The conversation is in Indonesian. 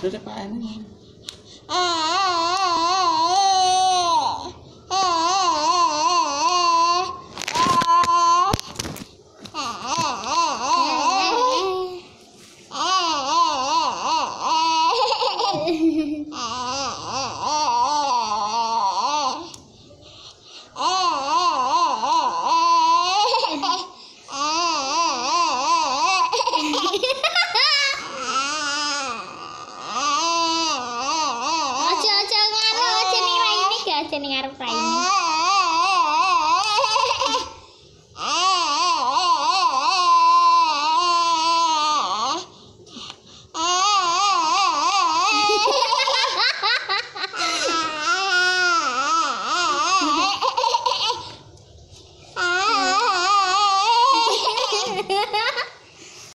Di depan! aja ning ngarep raine. Ha ha ha!